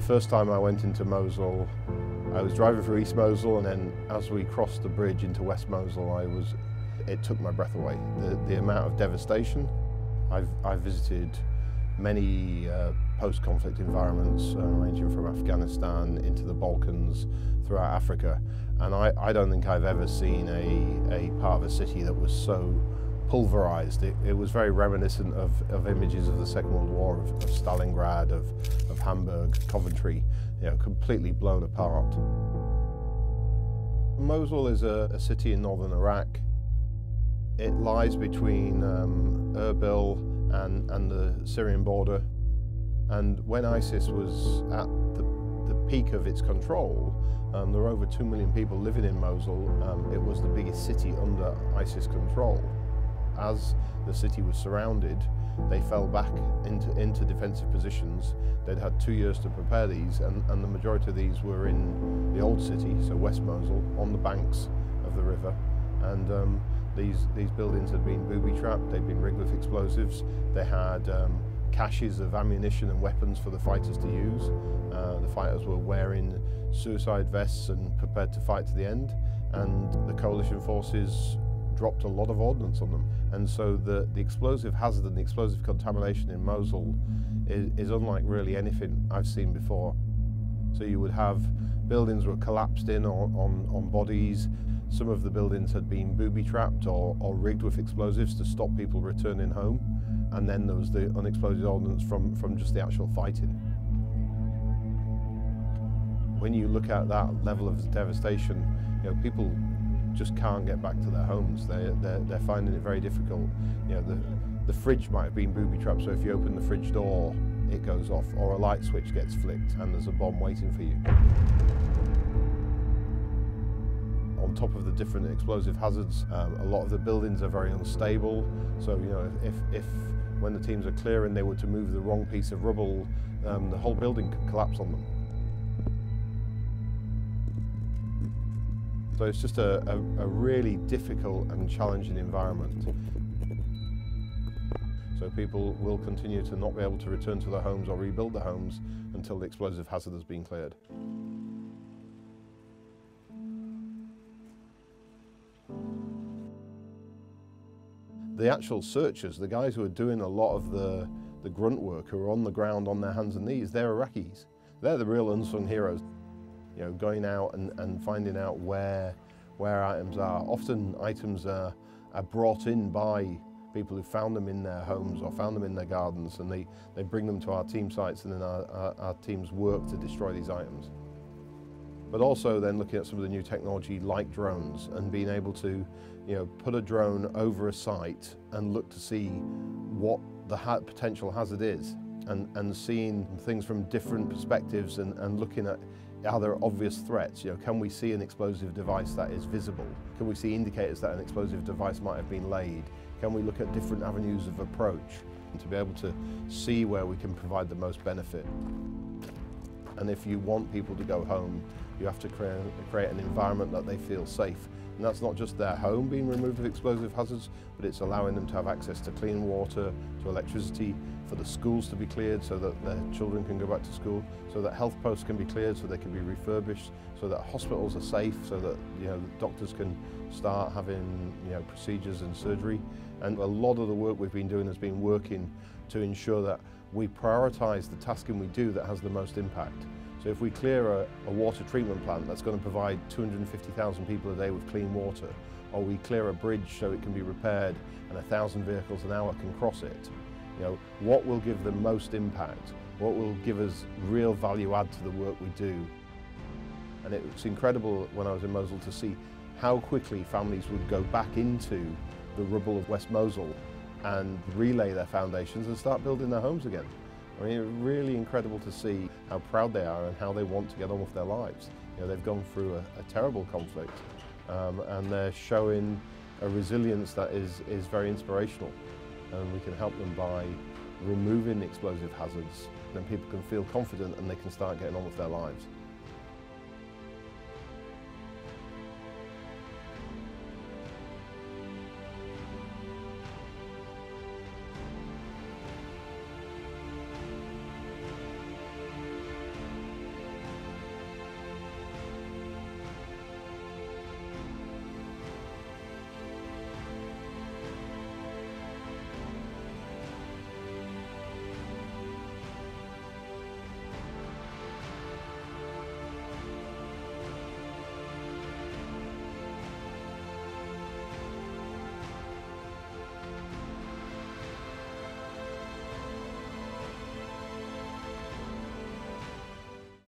first time I went into Mosul, I was driving through East Mosul, and then as we crossed the bridge into West Mosul, I was, it took my breath away. The, the amount of devastation. I've, I've visited many uh, post-conflict environments, uh, ranging from Afghanistan into the Balkans, throughout Africa, and I, I don't think I've ever seen a, a part of a city that was so pulverized. It, it was very reminiscent of, of images of the Second World War, of, of Stalingrad, of, of Hamburg, Coventry, you know, completely blown apart. Mosul is a, a city in northern Iraq. It lies between um, Erbil and, and the Syrian border. And when ISIS was at the, the peak of its control, um, there were over 2 million people living in Mosul. Um, it was the biggest city under ISIS control as the city was surrounded, they fell back into, into defensive positions. They'd had two years to prepare these, and, and the majority of these were in the old city, so West Mosul, on the banks of the river. And um, these, these buildings had been booby-trapped, they'd been rigged with explosives, they had um, caches of ammunition and weapons for the fighters to use. Uh, the fighters were wearing suicide vests and prepared to fight to the end, and the coalition forces dropped a lot of ordnance on them. And so the, the explosive hazard and the explosive contamination in Mosul is, is unlike really anything I've seen before. So you would have buildings were collapsed in on, on, on bodies. Some of the buildings had been booby-trapped or, or rigged with explosives to stop people returning home. And then there was the unexploded ordnance from, from just the actual fighting. When you look at that level of devastation, you know, people just can't get back to their homes. They, they're, they're finding it very difficult. You know, the, the fridge might have been booby-trapped, so if you open the fridge door, it goes off, or a light switch gets flicked and there's a bomb waiting for you. On top of the different explosive hazards, um, a lot of the buildings are very unstable. So, you know, if, if when the teams are clearing they were to move the wrong piece of rubble, um, the whole building could collapse on them. So it's just a, a, a really difficult and challenging environment. So people will continue to not be able to return to their homes or rebuild their homes until the explosive hazard has been cleared. The actual searchers, the guys who are doing a lot of the, the grunt work, who are on the ground on their hands and knees, they're Iraqis. They're the real unsung heroes you know, going out and, and finding out where, where items are. Often items are, are brought in by people who found them in their homes or found them in their gardens and they, they bring them to our team sites and then our, our, our teams work to destroy these items. But also then looking at some of the new technology like drones and being able to you know, put a drone over a site and look to see what the ha potential hazard is and, and seeing things from different perspectives and, and looking at are there obvious threats? You know, can we see an explosive device that is visible? Can we see indicators that an explosive device might have been laid? Can we look at different avenues of approach and to be able to see where we can provide the most benefit? And if you want people to go home, you have to create, create an environment that they feel safe. And that's not just their home being removed of explosive hazards, but it's allowing them to have access to clean water, to electricity, for the schools to be cleared so that their children can go back to school, so that health posts can be cleared so they can be refurbished, so that hospitals are safe, so that you know doctors can start having you know procedures and surgery. And a lot of the work we've been doing has been working to ensure that we prioritise the tasking we do that has the most impact. So if we clear a, a water treatment plant that's going to provide 250,000 people a day with clean water, or we clear a bridge so it can be repaired and a thousand vehicles an hour can cross it, you know, what will give the most impact? What will give us real value add to the work we do? And it's incredible when I was in Mosul to see how quickly families would go back into the rubble of West Mosul and relay their foundations and start building their homes again. I mean, it's really incredible to see how proud they are and how they want to get on with their lives. You know, they've gone through a, a terrible conflict um, and they're showing a resilience that is, is very inspirational and we can help them by removing explosive hazards. Then people can feel confident and they can start getting on with their lives.